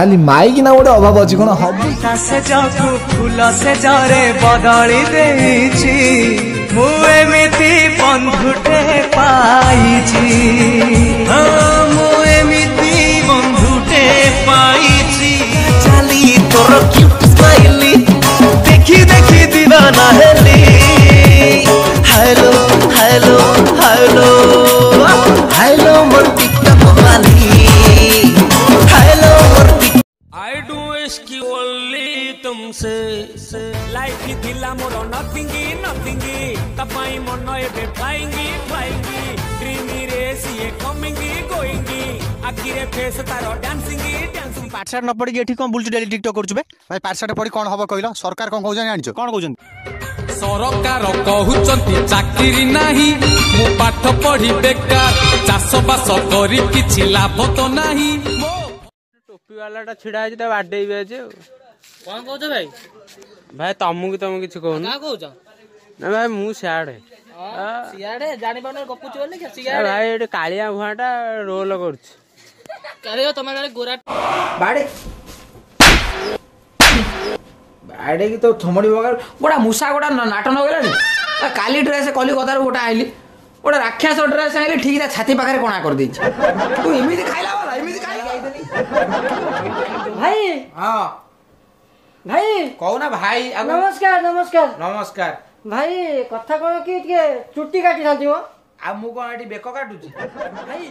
খালি মাইক না ଗୋଟେ ଅଭାବ ଅଛି କ'ଣ ହବ ସେଜକୁ ଫୁଲ ସେଜରେ ବଦଳି ଦେଇଛି ମୁଁ ଏମିତି ବନ୍ଧୁଟେ ପା बोली तुमसे लाइफ ही दिला मोर नथिंगी नथिंगी तपाईँ मन एबे फ्लाइंगी फ्लाइंगी ड्रीमी रेस ये कमिंगी गोइंगी আকিরে ফেস তার ডান্সিং ডান্সিং পাঠশাঠ ন পড়ি এটি কোন বুলছু ডেলি টিকটক করছু বে ভাই পাঠশাঠ পড়ি কোন হব কইলো সরকার কোন কহুছন জানিছ কোন কহুছন ସରକାର କହୁଛନ୍ତି ଚାକିରି ନାହିଁ ମୁଁ ପାଠ ପଢି ବେକାର ଚାଷବାସ କରି କିଛି ଲାଭ ତ ନାହିଁ ଟୋପିବାଲାଟା ଛିଡ଼ା ହେଇଛି ତା ବାଡ଼େଇବି ଆଜି ଆଉ କ'ଣ କହୁଛ ଭାଇ ଭାଇ ତମକୁ ତମେ କିଛି କହୁନ କହୁଛ ନା ଭାଇ ମୁଁ ସିଆଡ଼େ ସିଆଡ଼େ ଜାଣିପାରୁନ ଗପୁଛି ବୋଲି ଭାଇ ଏଠି କାଳିଆ ଭୁଆଁଟା ରୋଲ କରୁଛି କାଳିଆ ତମେ ଜଣେ ଗୋରା ବାଡ଼େ ବାଡ଼େକି ତ ଥମଡ଼ି ବଗା ଗୋଟା ମୂଷା ଗୋଟା ନାଟ ନଗଲାଣି କାଲି ଡ୍ରେସ୍ କଲି କଥାରୁ ଗୋଟେ ଆଣିଲି ଗୋଟେ ରାକ୍ଷାସ ଡ୍ରେସ୍ ଆଣିଲି ଠିକ୍ ତା ଛାତି ପାଖରେ କଣା କରିଦେଇଛି ତୁ ଏମିତି ଖାଇଲା ଏମିତି ଖାଇ ଭାଇ ହଁ ভাই কও না ভাই নমস্কার নমস্କାର ନମସ୍କାର ଭାଇ କଥା କ'ଣ କି ଟିକେ ଚୁଟି କାଟିଥାନ୍ତି ମ ଆଉ ମୁଁ କ'ଣ ଏଠି ବେକ କାଟୁଛି ଭାଇ